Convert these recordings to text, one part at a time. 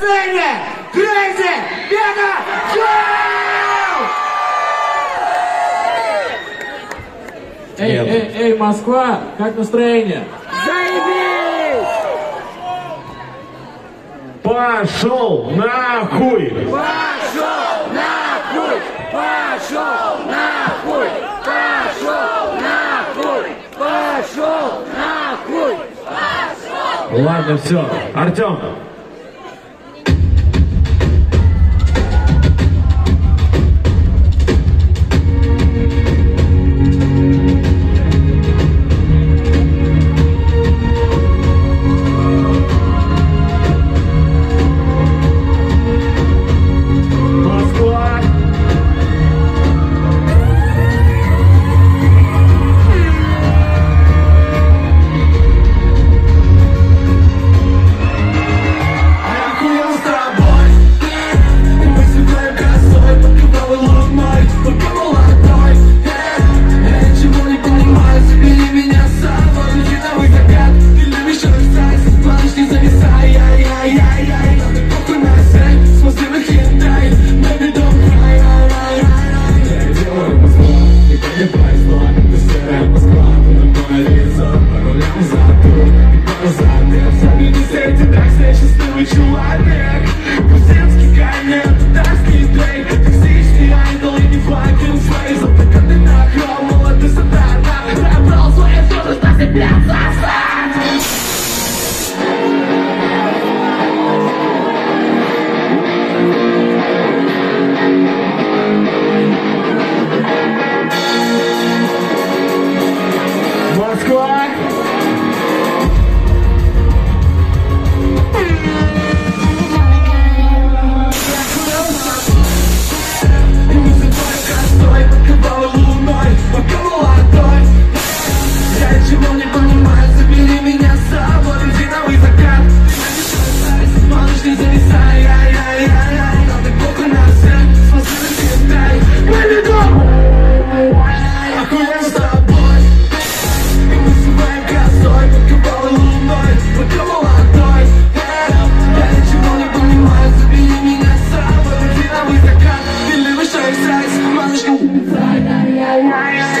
Цели! Грейзи! Беда! Гол! Эй, эй, эй, Москва, как настроение? Заебись! Пошел нахуй! Пошел нахуй! Пошел нахуй! Пошел нахуй! Пошел нахуй! Пошел! Ладно, все. Артем, Friday.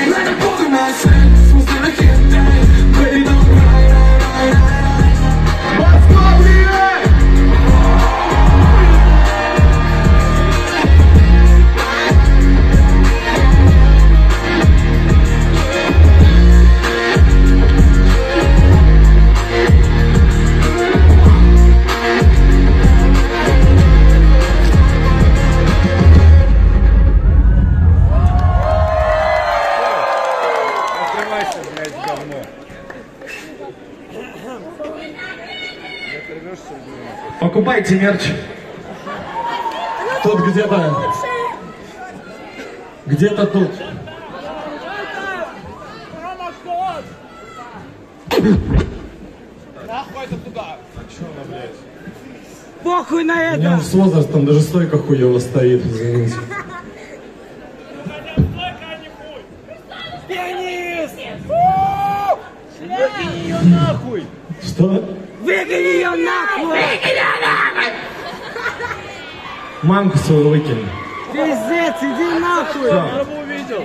Покупайте мерч. Тут где-то... Где-то тут. Похуй на это! У меня с возрастом даже стойка хуёво стоит, извините. Пионер! Выкинь ее нахуй! Что? Выкинь ее нахуй! Выкинь ее нахуй! Мамку свою выкинь. Пиздец, иди нахуй! Я его увидел.